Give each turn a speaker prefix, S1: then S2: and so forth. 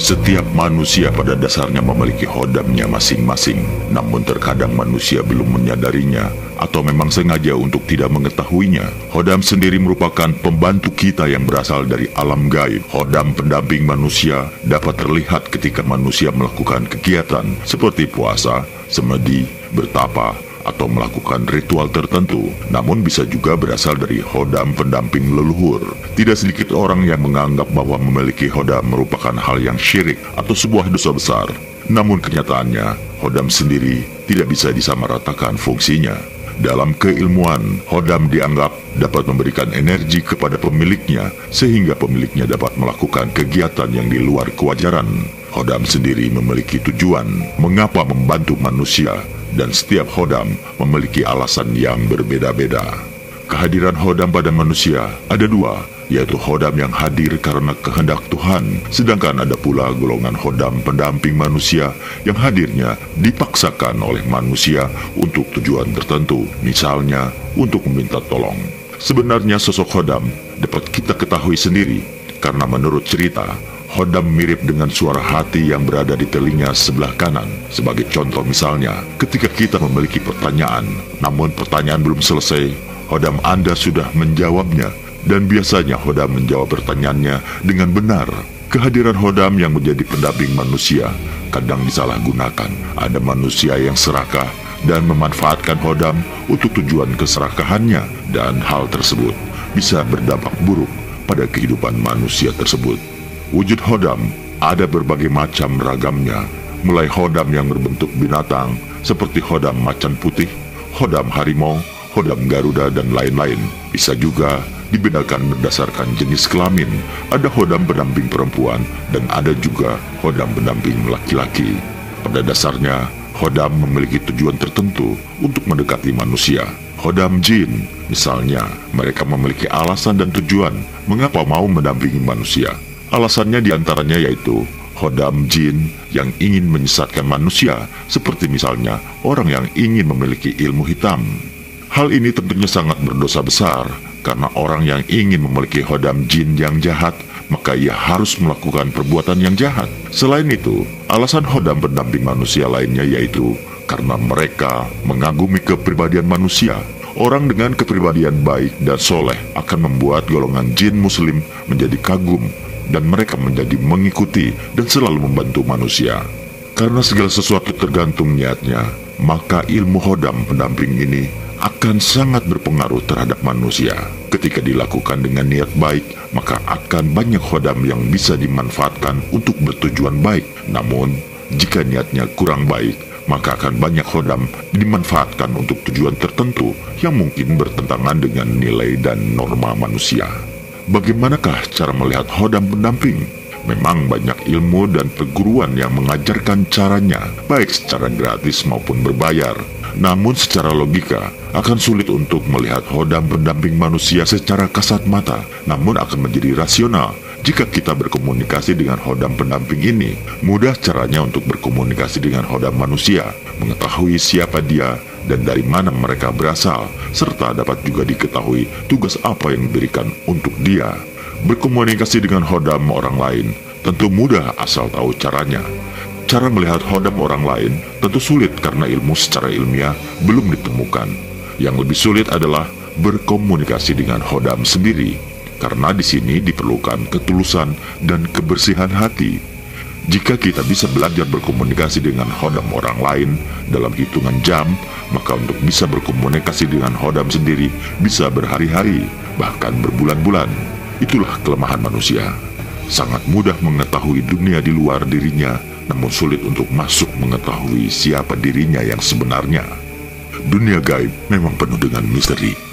S1: Setiap manusia pada dasarnya memiliki hodamnya masing-masing, namun terkadang manusia belum menyadarinya atau memang sengaja untuk tidak mengetahuinya. Hodam sendiri merupakan pembantu kita yang berasal dari alam gaib. Hodam pendamping manusia dapat terlihat ketika manusia melakukan kegiatan seperti puasa, semedi, bertapa, atau melakukan ritual tertentu, namun bisa juga berasal dari hodam pendamping leluhur. Tidak sedikit orang yang menganggap bahwa memiliki hodam merupakan hal yang syirik atau sebuah dosa besar. Namun kenyataannya, hodam sendiri tidak bisa disamaratakan fungsinya. Dalam keilmuan, hodam dianggap dapat memberikan energi kepada pemiliknya sehingga pemiliknya dapat melakukan kegiatan yang di luar kewajaran. Hodam sendiri memiliki tujuan mengapa membantu manusia dan setiap hodam memiliki alasan yang berbeda-beda. Kehadiran hodam pada manusia ada dua, yaitu hodam yang hadir karena kehendak Tuhan, sedangkan ada pula golongan hodam pendamping manusia yang hadirnya dipaksakan oleh manusia untuk tujuan tertentu, misalnya untuk meminta tolong. Sebenarnya sosok hodam dapat kita ketahui sendiri, karena menurut cerita, Hodam mirip dengan suara hati yang berada di telinga sebelah kanan. Sebagai contoh misalnya, ketika kita memiliki pertanyaan, namun pertanyaan belum selesai, Hodam Anda sudah menjawabnya, dan biasanya Hodam menjawab pertanyaannya dengan benar. Kehadiran Hodam yang menjadi pendamping manusia kadang disalahgunakan. Ada manusia yang serakah dan memanfaatkan Hodam untuk tujuan keserakahannya, dan hal tersebut bisa berdampak buruk pada kehidupan manusia tersebut. Wujud hodam ada berbagai macam ragamnya, mulai hodam yang berbentuk binatang seperti hodam macan putih, hodam harimau, hodam garuda, dan lain-lain. Bisa juga dibedakan berdasarkan jenis kelamin. Ada hodam pendamping perempuan dan ada juga hodam pendamping laki-laki. Pada dasarnya, hodam memiliki tujuan tertentu untuk mendekati manusia. Hodam jin, misalnya, mereka memiliki alasan dan tujuan mengapa mau mendampingi manusia. Alasannya di antaranya yaitu hodam jin yang ingin menyesatkan manusia, seperti misalnya orang yang ingin memiliki ilmu hitam. Hal ini tentunya sangat berdosa besar, karena orang yang ingin memiliki hodam jin yang jahat, maka ia harus melakukan perbuatan yang jahat. Selain itu, alasan hodam pendamping manusia lainnya yaitu karena mereka mengagumi kepribadian manusia. Orang dengan kepribadian baik dan soleh akan membuat golongan jin muslim menjadi kagum dan mereka menjadi mengikuti dan selalu membantu manusia. Karena segala sesuatu tergantung niatnya, maka ilmu hodam pendamping ini akan sangat berpengaruh terhadap manusia. Ketika dilakukan dengan niat baik, maka akan banyak hodam yang bisa dimanfaatkan untuk bertujuan baik. Namun, jika niatnya kurang baik, maka akan banyak hodam dimanfaatkan untuk tujuan tertentu yang mungkin bertentangan dengan nilai dan norma manusia. Bagaimanakah cara melihat hodam pendamping? Memang banyak ilmu dan perguruan yang mengajarkan caranya, baik secara gratis maupun berbayar. Namun secara logika, akan sulit untuk melihat hodam pendamping manusia secara kasat mata, namun akan menjadi rasional jika kita berkomunikasi dengan hodam pendamping ini. Mudah caranya untuk berkomunikasi dengan hodam manusia, mengetahui siapa dia, dan dari mana mereka berasal, serta dapat juga diketahui tugas apa yang diberikan untuk dia. Berkomunikasi dengan hodam orang lain tentu mudah asal tahu caranya. Cara melihat hodam orang lain tentu sulit karena ilmu secara ilmiah belum ditemukan. Yang lebih sulit adalah berkomunikasi dengan hodam sendiri, karena di sini diperlukan ketulusan dan kebersihan hati jika kita bisa belajar berkomunikasi dengan hodam orang lain dalam hitungan jam, maka untuk bisa berkomunikasi dengan hodam sendiri bisa berhari-hari, bahkan berbulan-bulan. Itulah kelemahan manusia. Sangat mudah mengetahui dunia di luar dirinya, namun sulit untuk masuk mengetahui siapa dirinya yang sebenarnya. Dunia gaib memang penuh dengan misteri.